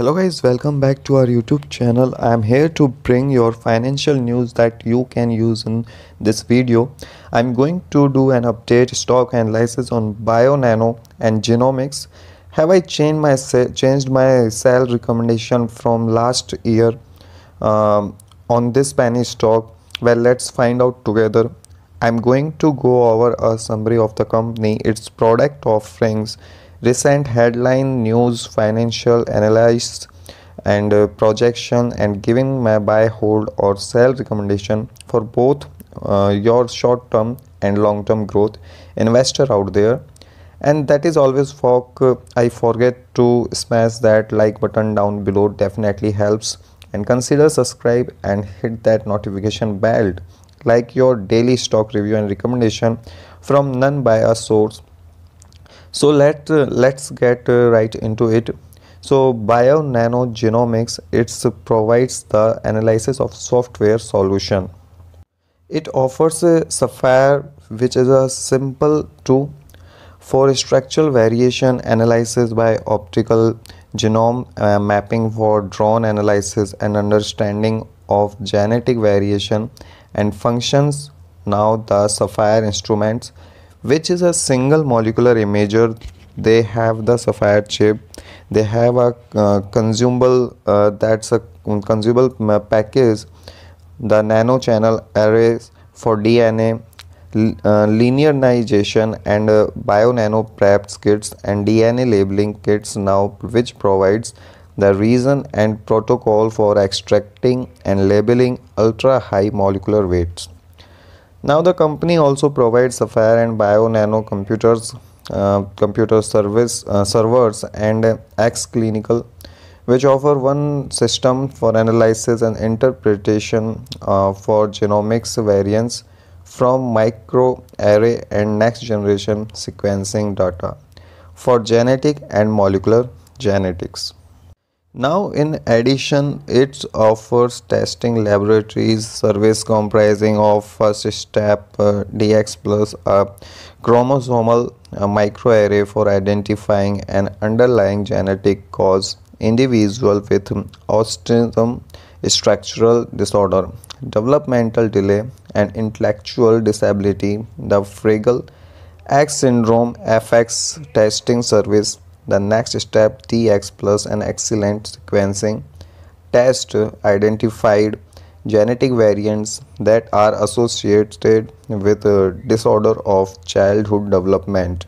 hello guys welcome back to our youtube channel. I'm here to bring your financial news that you can use in this video. I'm going to do an update stock analysis on bionano and genomics. Have i changed my changed my sell recommendation from last year um, on this penny stock? Well let's find out together. I'm going to go over a summary of the company its product offerings recent headline news financial analysis and uh, projection and giving my buy hold or sell recommendation for both uh, your short term and long term growth investor out there. And that is always for uh, i forget to smash that like button down below definitely helps. And consider subscribe and hit that notification bell. Like your daily stock review and recommendation from none by a source so let uh, let's get uh, right into it. So Bionano Genomics it provides the analysis of software solution. It offers a Saphyr which is a simple tool for structural variation analysis by optical genome uh, mapping for drone analysis and understanding of genetic variation and functions. Now the Saphyr instruments which is a single molecular imager. They have the Saphyr chip. They have a uh, consumable uh, that's a consumable uh, package the nano channel arrays for dna uh, linearization and uh, Bionano preps kits and dna labeling kits now which provides the reason and protocol for extracting and labeling ultra high molecular weights now the company also provides Saphyr and Bionano computers, uh, computer service uh, servers and X Clinical which offer one system for analysis and interpretation uh, for genomics variants from microarray and next generation sequencing data for genetic and molecular genetics. Now in addition it offers testing laboratories service comprising of first step uh, DX plus a chromosomal uh, microarray for identifying an underlying genetic cause individual with autism structural disorder developmental delay and intellectual disability. The Fragile X syndrome FX testing service the next step TX plus an excellent sequencing test identified genetic variants that are associated with disorder of childhood development.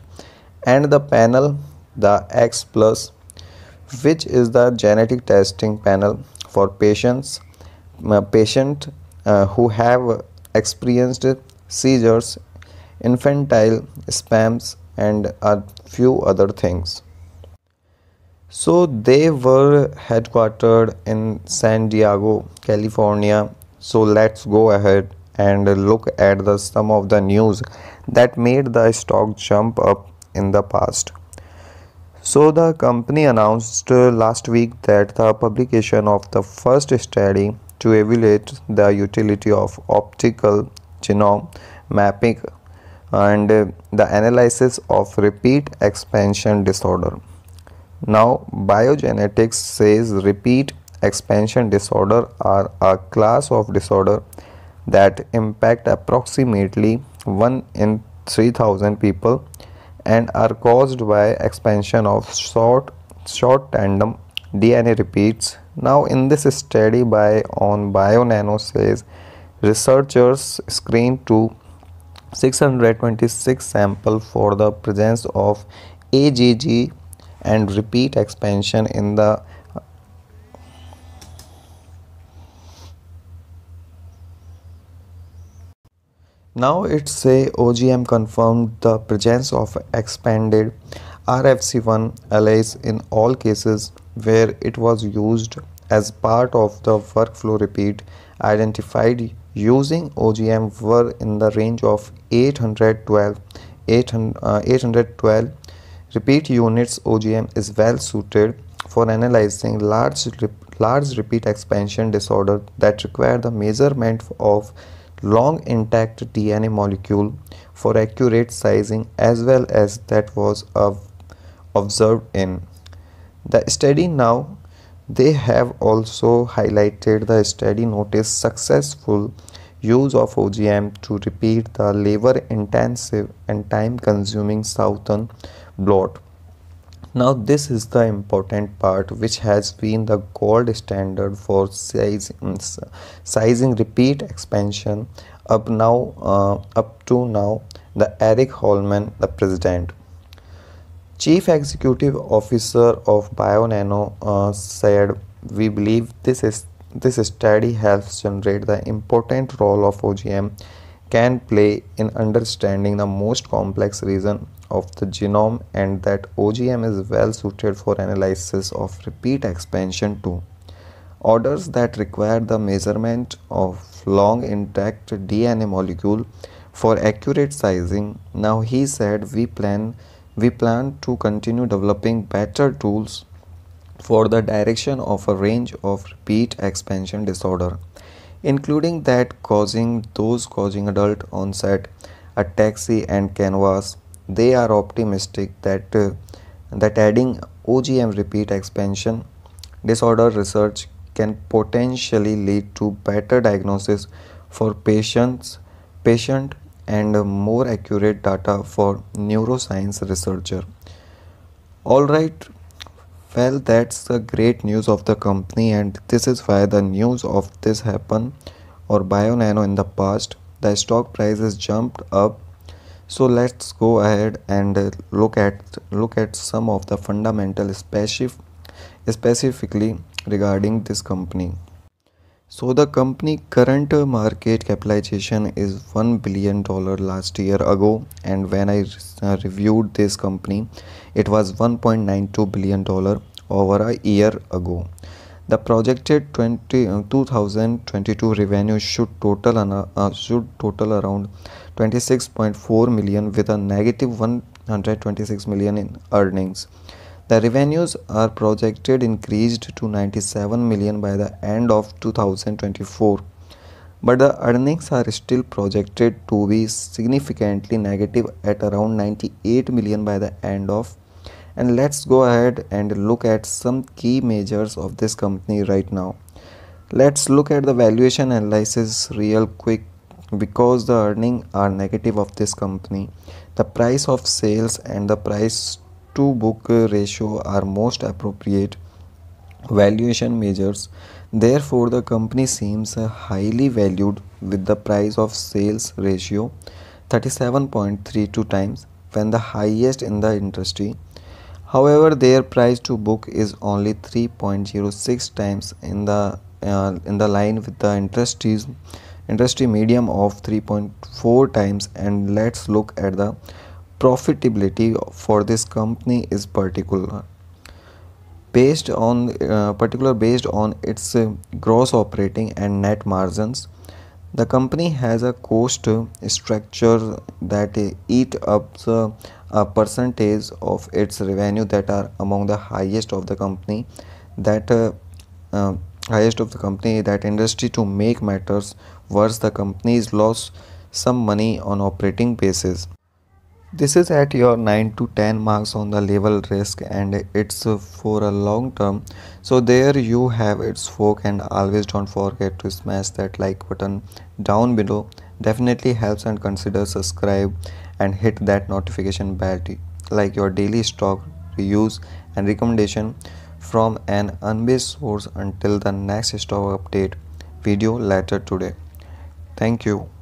And the panel the X plus which is the genetic testing panel for patients uh, patient uh, who have experienced seizures infantile spasms and a few other things so they were headquartered in San Diego, California. So let's go ahead and look at the some of the news that made the stock jump up in the past. So the company announced last week that the publication of the first study to evaluate the utility of optical genome mapping and the analysis of repeat expansion disorder now, biogenetics says repeat expansion disorder are a class of disorder that impact approximately 1 in 3000 people and are caused by expansion of short short tandem DNA repeats. Now in this study by on BioNano says researchers screened to 626 sample for the presence of AGG and repeat expansion in the Now it say OGM confirmed the presence of expanded RFC1 alleles in all cases where it was used as part of the workflow repeat identified using OGM were in the range of 812 800, uh, 812 Repeat units OGM is well suited for analyzing large, large repeat expansion disorder that require the measurement of long intact DNA molecule for accurate sizing as well as that was observed in. The study now They have also highlighted the study notice successful use of OGM to repeat the labor intensive and time consuming southern blot. Now this is the important part which has been the gold standard for sizing, sizing repeat expansion up now uh, up to now the Erik Holmlin the president Chief Executive Officer of BioNano uh, said, "We believe this is this study helps generate the important role of OGM can play in understanding the most complex region of the genome and that OGM is well suited for analysis of repeat expansion too. Orders that require the measurement of long intact DNA molecule for accurate sizing. Now he said we plan we plan to continue developing better tools for the direction of a range of repeat expansion disorder, including that causing those causing adult onset ataxia and CANVAS. They are optimistic that uh, that adding OGM repeat expansion disorder research can potentially lead to better diagnosis for patients patient and more accurate data for neuroscience researcher. All right, well, that's the great news of the company, and this is why the news of this happened or BioNano in the past. The stock prices jumped up. So let's go ahead and look at look at some of the fundamental specific specifically regarding this company. So the company current market capitalization is 1 billion dollar last year ago and when I reviewed this company it was 1.92 billion dollar over a year ago. The projected 20, uh, 2022 revenue should total uh, should total around 26.4 million with a negative 126 million in earnings. The revenues are projected increased to 97 million by the end of 2024 but the earnings are still projected to be significantly negative at around 98 million by the end of and let's go ahead and look at some key measures of this company right now let's look at the valuation analysis real quick because the earnings are negative of this company the price of sales and the price to book ratio are most appropriate valuation measures. Therefore, the company seems highly valued with the price of sales ratio 37.32 times when the highest in the industry. However, their price to book is only 3.06 times in the uh, in the line with the industry's industry medium of 3.4 times and let's look at the profitability for this company is particular. Based on uh, particular based on its uh, gross operating and net margins the company has a cost structure that eat up the a percentage of its revenue that are among the highest of the company that uh, uh, highest of the company that industry to make matters worse the company is lost some money on operating basis this is at your 9 to 10 marks on the level risk and it's for a long term. So there you have its fork and always don't forget to smash that like button down below. Definitely helps and consider subscribe and hit that notification bell like your daily stock reviews and recommendation from an unbiased source until the next stock update video later today. Thank you.